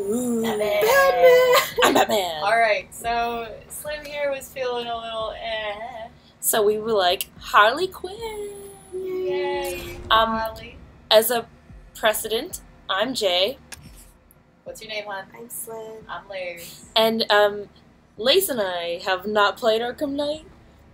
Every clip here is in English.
Ooh. Batman. I'm Batman. All right, so Slim here was feeling a little eh. So we were like Harley Quinn. Yay, Um, Harley. As a precedent, I'm Jay, What's your name, hon? I'm Slim. I'm Larry. and um, Lace and I have not played Arkham Knight,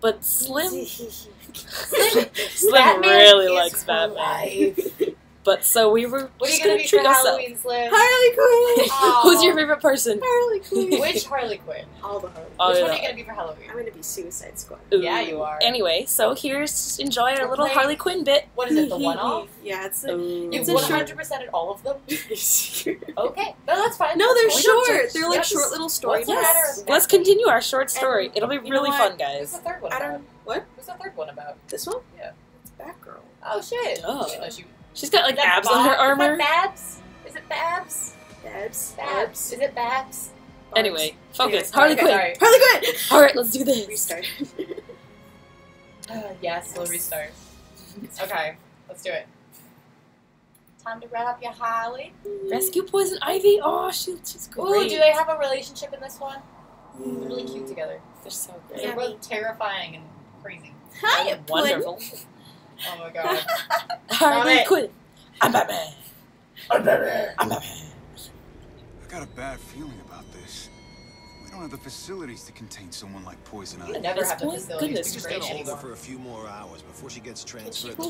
but Slim Slim Batman really likes her Batman. life. But so we were What are just you gonna gonna be treat for ourselves. Halloween, Slim? Harley Quinn. Aw. Who's your favorite person? Harley Quinn. Which Harley Quinn? All the Harley. Oh, Which yeah. one are you gonna be for Halloween? I'm gonna be Suicide Squad. Ooh. Yeah, you are. Anyway, so here's enjoy our We're little playing- Harley Quinn bit. What is it? The one off? Yeah, it's a, Ooh. It's a hundred percent at all of them? Okay, no, that's fine. No, they're short. They're like Yes. short little story. What's Yes. Let's continue our short story. It'll be really fun, Who's guys. the third one I don't. What? Who's the third one about? This one? Yeah. It's Batgirl. Oh shit! Oh. Shit, no, she- She's got like is that abs on her Bob- armor. Is that Babs? Is it Babs? Babs. Babs. Is it Babs? Anyway, focus. Anyways, Harley okay, Quinn. sorry. Harley Quinn. All right, let's do this. Restart. Uh, yes, we'll restart. Okay, let's do it. Time to rev up your Harley. Rescue Poison Ivy. Oh, she, she's great. Ooh, do they have a relationship in this one? They're really cute together. They're so great. They're great. Both terrifying and crazy. Hi, They're wonderful. Oh my god. Harley. Quinn. I'm Batman. I'm Batman. I'm Batman. I got a bad feeling about this. We don't have the facilities to contain someone like Poison I Ivy. never This have the point? facilities Goodness to just create gotta hold her for a few more hours before she gets transferred. to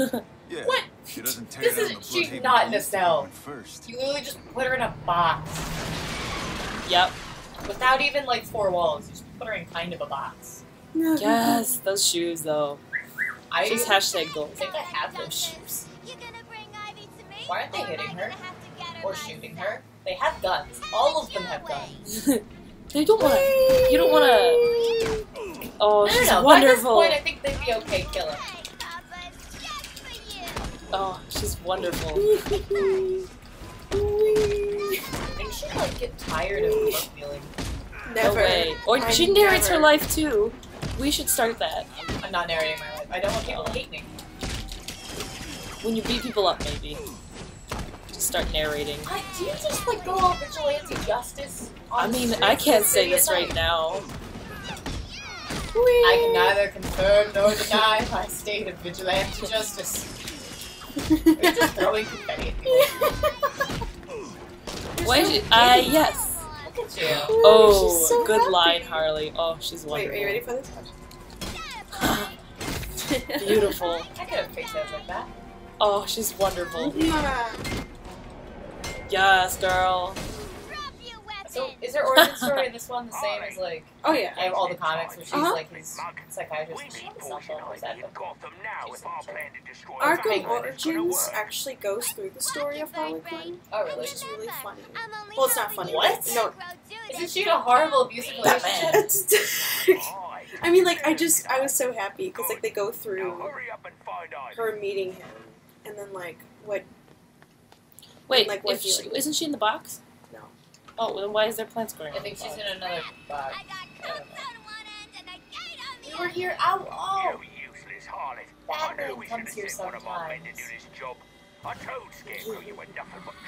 anyone? Yeah. What? She doesn't tear This down is- the she's not in a cell. First. You literally just put her in a box Yep. without even like four walls. You just put her in kind of a box. Yes, those shoes though. I Just hashtag goals. think I have those shoes. Why aren't they hitting her or shooting her? They have guns. All of them have guns. They don't want to. You don't want to. Oh, No, she's no, no. wonderful. By this point, I think they'd be okay killing. Oh, she's wonderful. I think she'd like get tired of book feeling. Never. No way. Or I she narrates her life too. We should start that. I'm not narrating my life. I don't want people to hate me. When you beat people up, maybe. Just start narrating. I, do you just like go all vigilante justice? I mean, I can't say this at right night? now. I can neither confirm nor deny my state of vigilante justice. You're just throwing confetti at people. Why? Is she, uh, yes. Look at you. Oh, she's so good happy. line, Harley. Oh, she's Wait, are you ready for this? Beautiful. I could have picked up like that. Oh, she's wonderful. Yes, girl. So, is her origin story in this one the same as like Oh yeah. I have all the comics where she's Uh-huh. like his psychiatrist? and shit? It's not the one where that, but- Arkham Origins actually goes through the story of Harley Quinn, Oh really? which is really funny. Well, it's not funny. What? No. Isn't she in a horrible abusive Batman. relationship? I mean, like, I just, I was so happy because, like, they go through her meeting him, and then, like, what, Wait, Like, what if she, like? isn't she in the box? No. Oh, well, then why is there plants growing? I on think the she's box? in another box. We were here. Ow! Oh! Batman comes here sometimes.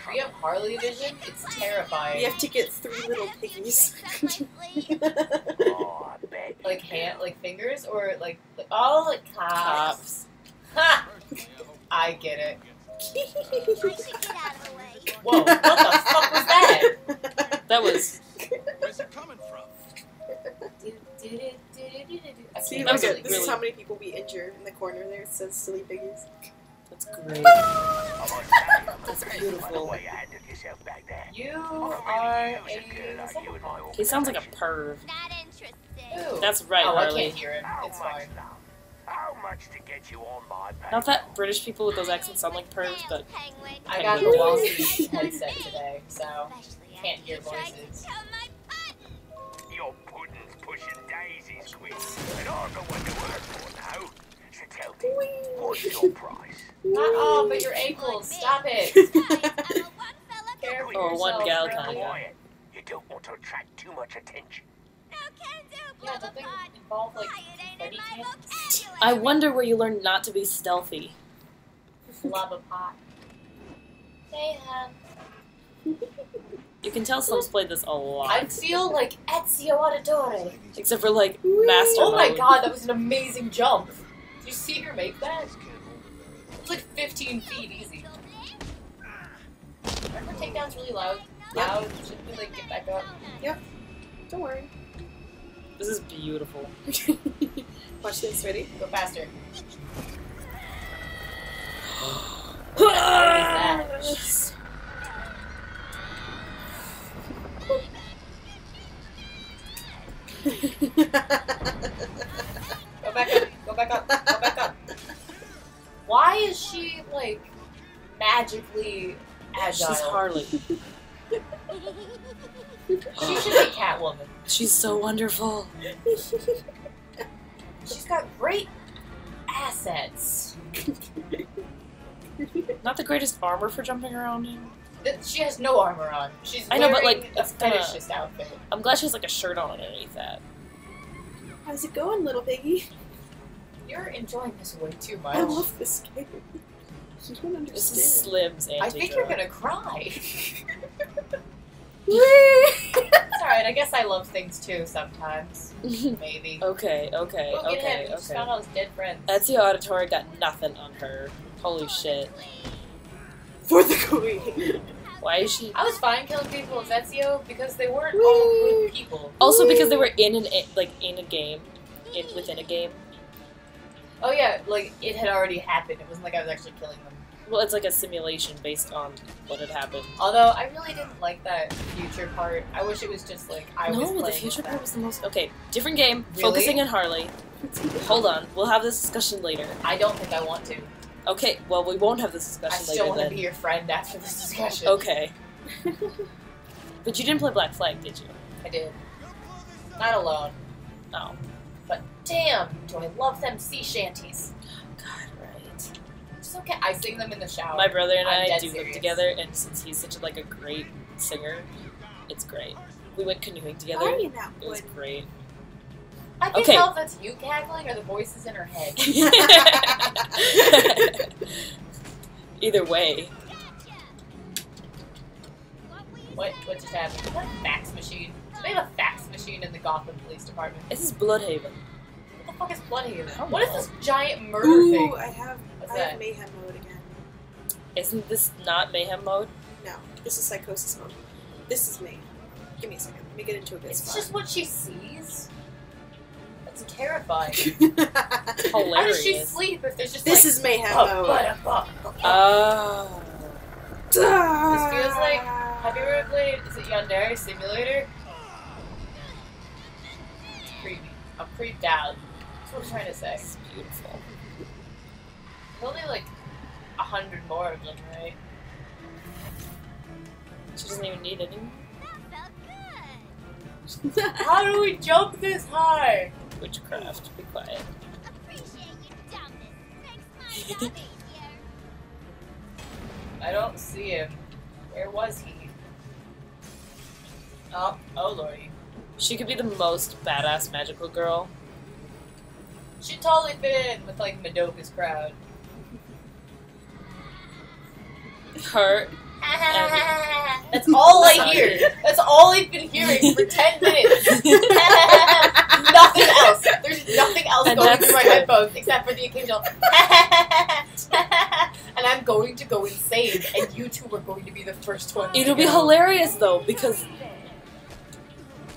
We have Harley Vision. It's terrifying. we have to get three little piggies. Like hand, like fingers, or like, like oh, like cops. Cops. Ha! I get it. Whoa! What the fuck was that? That was. Where's it coming from? I See, can't That was really- this is how many people we injure in the corner there. It says silly piggies. That's great. That's beautiful. You are a. He sounds like a perv. Ooh. That's right, Oh, I Harley. can't hear him. It's fine. How much to get you on my back? Not that British people with those accents sound like pervs, but I got the Walsy headset today, so can't hear voices. Your pudding's pushing daisies, quick. And I'm the one to work for now. So tell me, what's your price? Not all, but your ankles. Stop it. Care for Or one yourself, gal girlie. kinda. You don't want to attract too much attention. Yeah, don't they involve like confetti cannons? I wonder where you learned not to be stealthy. Lava pot. Hey, hon. You can tell Slim's played this a lot. I feel like Ezio Auditore. Except for like Whee! Master Oh my Mode. god, that was an amazing jump. Did you see her make that? It's like 15 feet easy. Ah. Are her takedowns really loud? Yep. Loud? Should we like get back up? Yep. Don't worry. This is beautiful. Watch this. Ready? Go faster. Go back up. Go back up. Go back up. Why is she like magically agile? She's Harley. She should be Catwoman. She's so wonderful. She's got great assets. Not the greatest armor for jumping around in. She has no armor on. She's I know, but, like, a it's kinda- fetishist outfit. I'm glad she has like a shirt on underneath that. How's it going, little piggy? You're enjoying this way too much. I love this game. You don't understand. This is Slim's anti I think you're gonna cry. Whee! it's alright, I guess I love things too sometimes. Maybe. okay, okay, We'll get okay, him. We just okay. found all his dead friends. Ezio Auditore got nothing on her. Holy shit. For the queen. Why is she? I was fine killing people with Ezio because they weren't Whee! all good people. Also because they were in an like in a game, in within a game. Oh yeah, like it had already happened. It wasn't like I was actually killing them. Well, it's like a simulation based on what had happened. Although I really didn't like that future part. I wish it was just like I was no, the future part was the most. Okay, different game. Really? Focusing on Harley. Hold on, we'll have this discussion later. I don't think I want to. Okay, well we won't have this discussion. I discussion still later want to be your friend after this discussion. Okay. but you didn't play Black Flag, did you? I did. Not alone. Oh, damn, do I love them sea shanties. God, right. Just okay. I sing them in the shower. My brother and I'm I do them together, and since he's such a, like a great singer, it's great. We went canoeing together. Are you not It was wood? great. I can Okay. tell if that's you cackling or the voices in her head. Either way, What what just happened? Is that a fax machine? Do they have a fax machine in the Gotham Police Department? this is Blüdhaven. What the fuck is Blüdhaven? don't What is this giant murder Ooh, thing? I have, What's I that? have mayhem mode again. Isn't this not mayhem mode? No, this is psychosis mode. This is mayhem. Give me a second. Let me get into a good It's spot. just what she sees. That's terrifying. Hilarious. How does she sleep if there's just this like is mayhem oh, mode. but, uh, uh, Ah. This feels like- Have you ever played? Is it Yandere Simulator? It's creepy. I'm creeped out. That's what I'm trying to say. It's beautiful. There's only like a hundred more of them, right? She doesn't even need any How do we jump this high? witchcraft. Be quiet. I don't see him. Where was he? Oh, oh lordy. She could be the most badass magical girl. She totally fit in with like Madoka's crowd. Hurt. That's all I hear. That's all I've been hearing for 10 minutes. nothing else. There's nothing else And going through my good. headphones except for the occasional. and I'm going to go insane, and you two are going to be the first one. It'll be go. hilarious though because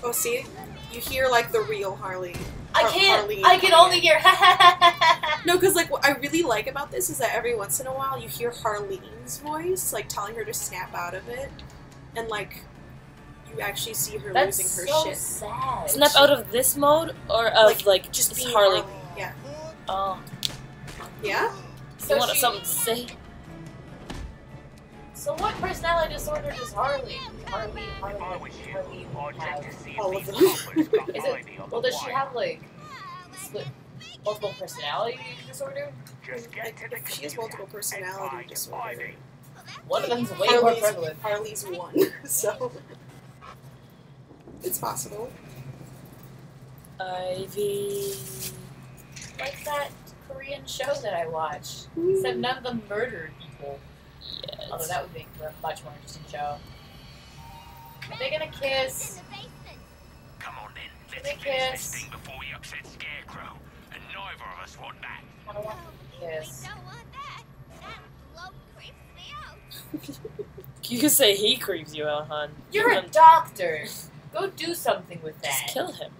Oh, see? You hear like the real Harley. I can't. Harleen I can coming only in. hear. No, because like what I really like about this is that every once in a while you hear Harleen's voice, like telling her to snap out of it, and like you actually see her That's losing her so shit. sad. snap out of this mode or of Like, like, Just just being Harley. Harley. Yeah. Oh, Yeah. So you want she- something to say? So what personality disorder does Harley, Harley, If I Harley, Harley have? All of them. Is it- Well, does she have like split multiple personality disorder? Like if she has multiple personality disorder. One of them's way more prevalent. Harley's one, so it's possible. Ivy. Like that Korean show that I watched. Hmm. Except none of them murdered people. Although that would make for a much more interesting show. Are they gonna kiss? Come on then, let's They finish this kiss. thing before we upset Scarecrow. And neither of us want that. I don't want them to kiss. You could say he creeps you out, hon. You're a Then doctor. Go do something with that. Just kill him.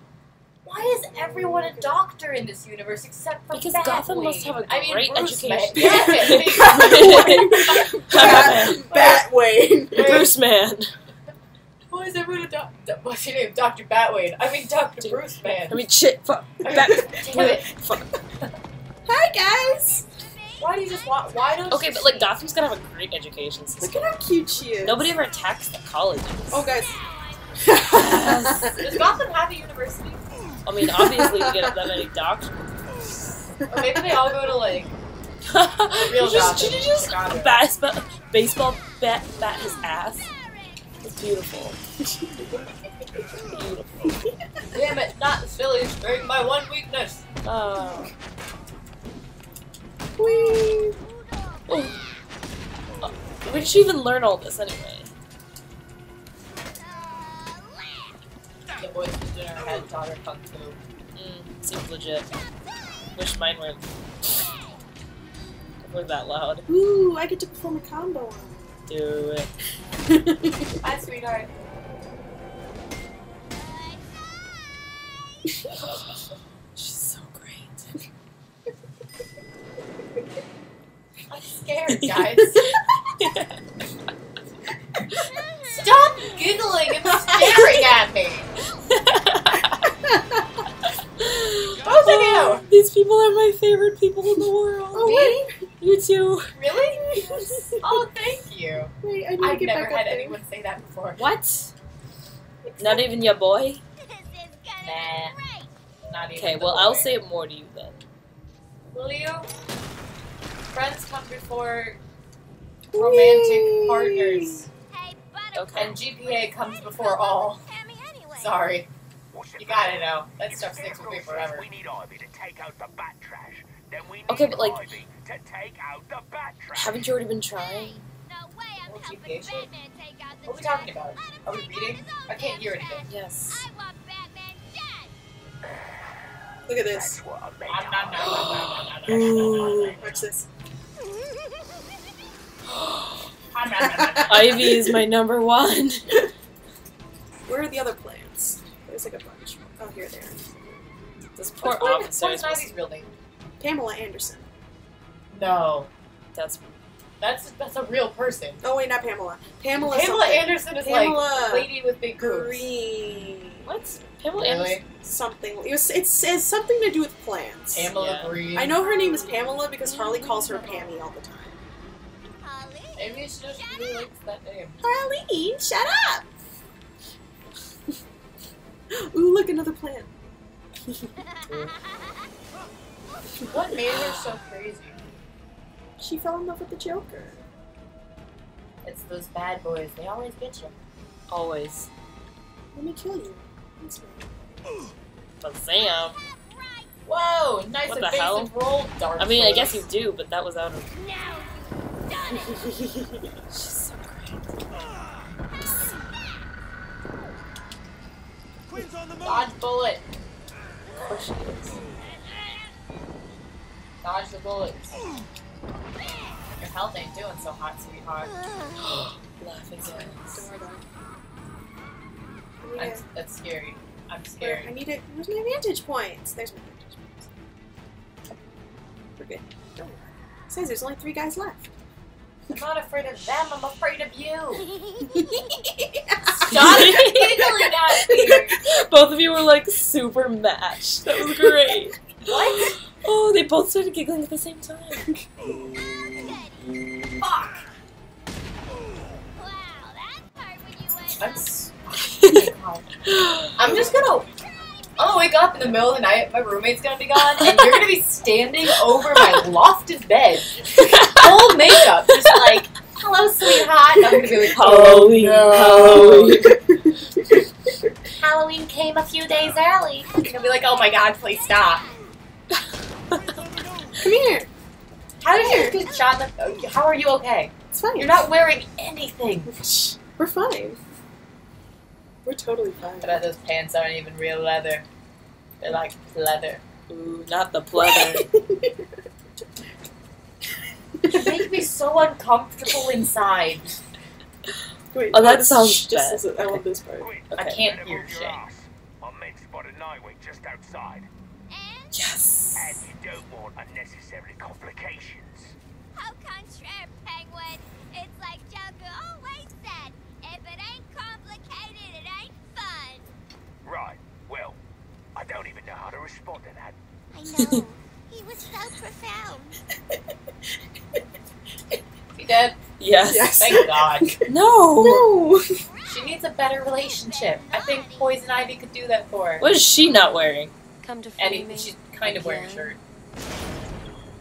Why is everyone a doctor in this universe except for Because Batwing? Gotham must have a I mean, great Bruce education. Man. Bat, Batwing. Bruce Man. Why is everyone a doctor? What's your name? Dr. Batwing. I mean, Dr. Bruce Man. I mean, shit. Fuck. I Bat- damn it. Fuck. Hi guys. Why do you just want? Why don't? Okay, you but like see- Gotham's gonna have a great education Look at how cute she is. Nobody ever attacks the colleges. Oh, guys. Does Gotham have a university? I mean, obviously we get that many doctors. Or maybe they all go to like. Real just. Should you just Chicago. baseball, baseball bat, bat his ass? It's beautiful. beautiful. Damn it! Not the Phillies. Break my one weakness. Oh. Whee. Oh. Oh. Where did she even learn all this anyway? The boys was in her head taught her kung fu. Mm, seems legit. Wish mine were were that loud. Ooh, I get to perform a combo on Do it. him. Hi, sweetheart. She's so great. I'm scared, guys. Stop giggling and staring at me. Both of you. Oh, These people are my favorite people in the world. Oh, Me? wait. You too. Really? Oh, thank you. Wait, I need to I've get never back up had there. anyone say that before. What? Not even your boy? Nah. Not even. Okay, the well, I'll say it more to you then. Will you? Friends come before romantic Whee. partners, Okay. and GPA comes before all. Sorry, What's the you gotta know. That if stuff sticks with me forever. We need Ivy to take out the bat trash. Then we need okay, but like, Ivy to take out the bat trash. Haven't you already been trying? no What are we talking about? Are we reading? I can't hear anything. Yes. Look at this. Ooh, watch this. Ivy is my number one. Where are the other players? There's like a bunch. Oh, here they are. This poor What's officer What is is Ivy's real name? Pamela Anderson. No, That's that's that's a real person. Oh wait, not Pamela. Pamela. Pamela something. Anderson is Pamela like lady with big boobs. Green. what? Pamela Anderson. Something. It, was, it says something to do with plants. Pamela Yeah. Green. I know her name is Pamela because Harley calls her Pammy all the time. Harley. Maybe she just really likes that name. Harley, shut up! Ooh, look, another plant. What made her so crazy? She fell in love with the Joker. It's those bad boys. They always get you. Always. Let me kill you. But Sam. Whoa, nice What the evasive hell? roll, Dark I mean, I guess you do, but that was out of. She's so great. Queen's on the move! Dodge bullet. Of course she is. Dodge the bullets. Your health ain't doing so hot, sweetheart. Laughing Don't gas. worry. I I'm, need, that's scary. I'm a, I scared. need it. Where's my vantage points? There's my vantage points. We're good. Don't worry. Says there's only three guys left. I'm not afraid of them. I'm afraid of you. Stop giggling at me. Both of you were like super matched. That was great. What? Oh, they both started giggling at the same time. Fuck. I'm. I'm just gonna. I'm gonna wake up in the middle of the night. My roommate's gonna be gone, and you're gonna be standing over my lofted bed, full makeup, just like, "Hello, sweetheart." And I'm gonna be like, Halloween. no. Halloween. Halloween came a few days early. You're gonna be like, "Oh my god, please stop." Come here. How did you get shot? The, how are you okay? It's fine. You're not wearing anything. We're fine. We're totally fine. I bet those pants aren't even real leather. They're like leather. Ooh, not the pleather. You make me so uncomfortable inside. Wait, Oh, that sounds just bad. listen, I want this part. Quick, I can't better hear move your shit. ass. I'm meant spotted Nightwing just outside. Yes. And you don't want unnecessary complications. How contraire, Penguin. It's like Joker always said. If it ain't complicated, it ain't fun. Right, well, I don't even know how to respond to that. I know. he was so profound. He dead? Yes. Yes. Thank God. No. No! She needs a better relationship. I think Poison Ivy could do that for her. What is she not wearing? Come to free And me. she's kind of wearing a shirt.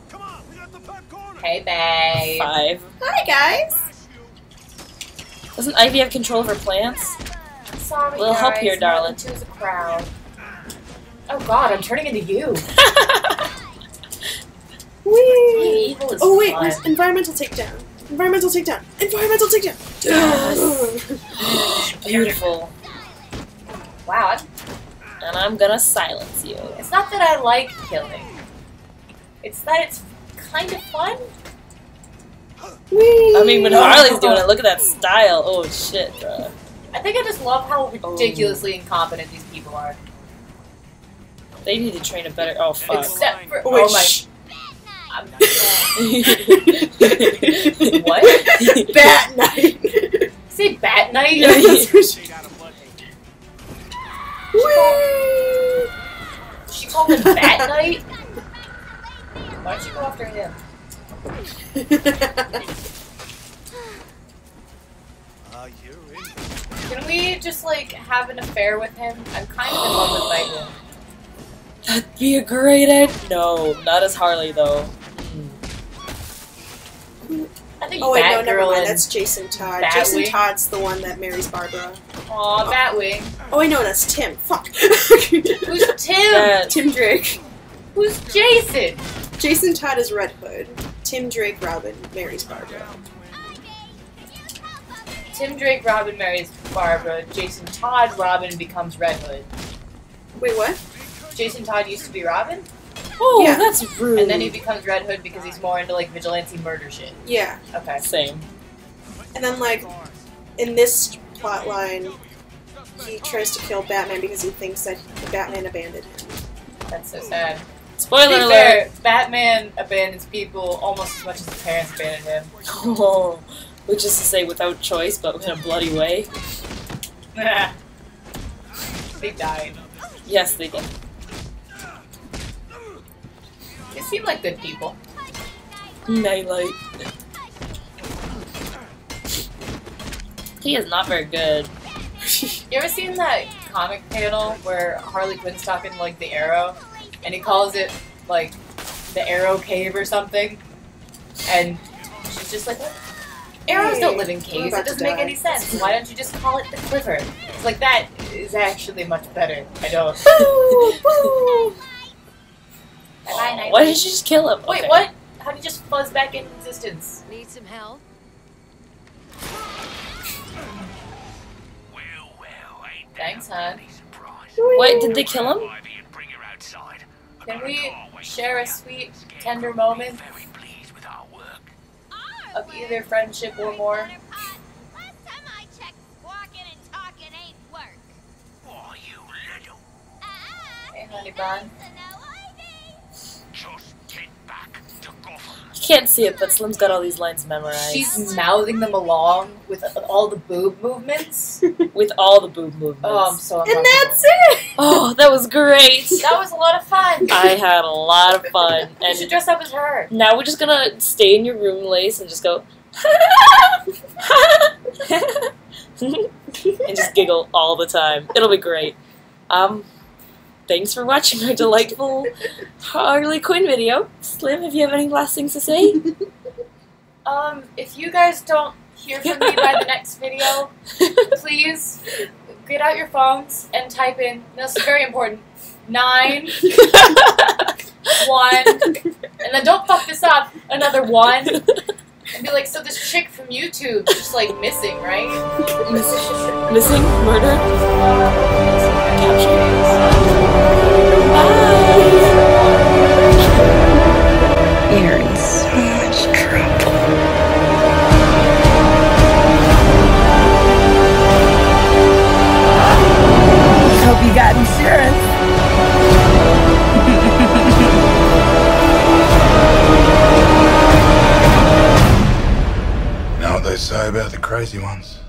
Come on, we got the back corner. Hey, babe. Five. Hi, guys! Doesn't Ivy have control of her plants? Sorry, Little help guys. here, darling. Choose a crowd. Oh God, I'm turning into you. Whee! Evil Oh, wait, fun. where's environmental takedown? Environmental takedown! Environmental takedown! Beautiful. Wow, And I'm gonna silence you. it's not that I like killing. It's that it's kind of fun. Whee! I mean, when Harley's doing it, look at that style. Oh shit, bro. I think I just love how oh. ridiculously incompetent these people are. They need to train a better. Oh fuck. Except for Oh, wait, oh my. Shh. I'm not What? Bat night! Say bat night. Yeah, yeah. Whee! She called him bat night. Why don't you go after him? Ah. Can we just like have an affair with him? I'm kind of in love with Nightwing. That'd be a great idea. No, not as Harley though. I think oh wait, no, never mind. That's Jason Todd. Batwing? Jason Todd's the one that marries Barbara. Aw, oh. Batwing. Oh wait, know that's Tim. Fuck. Who's Tim? That- Tim Drake. Who's Jason? Jason Todd is Red Hood. Tim Drake Robin marries Barbara. Tim Drake Robin marries Barbara. Jason Todd Robin becomes Red Hood. Wait, what? Jason Todd used to be Robin, oh, Yeah. that's rude. and then he becomes Red Hood because he's more into like vigilante murder shit. Yeah. Okay. Same. And then like in this plot line, he tries to kill Batman because he thinks that Batman abandoned him. That's so sad. To Spoiler be alert. fair, Batman abandons people almost as much as his parents abandoned him. Oh, which is to say, without choice, but in a bloody way. they died. Yes, they did. They seem like good people. Nightlight. He is not very good. You ever seen that comic panel where Harley Quinn's talking like the Arrow, and he calls it like the Arrow Cave or something, and she's just like, "What? Arrows don't live in caves. we're It doesn't make any sense. Why don't you just call it the quiver? It's like that is actually much better. I don't know. Bye, Night. Why did you just kill him? Wait, Okay. what? How did you just fuzz back into existence? Need some help? Well, well, Thanks, that hon. Wait, did they kill him? Bring her outside. I've Can a we car waiting share a for her. sweet, Scarecrow tender will be moment Very pleased with work. of either friendship or more? Last time I can't see it, but Slim's got all these lines memorized. She's mouthing them along with all the boob movements. with all the boob movements. Oh, I'm so and that's it! Oh, that was great. That was a lot of fun. I had a lot of fun, You should and dress up as her. now we're just gonna stay in your room, Lace, and just go. and just giggle all the time. It'll be great. Um, thanks for watching our delightful Harley Quinn video. Slim, if you have any last things to say, Um, if you guys don't hear from me by the next video, please get out your phones and type in. This is very important. Nine, one, and then don't fuck this up. Another one, and be like, so this chick from YouTube is just like missing, right? Missing? Murdered? Say about the crazy ones?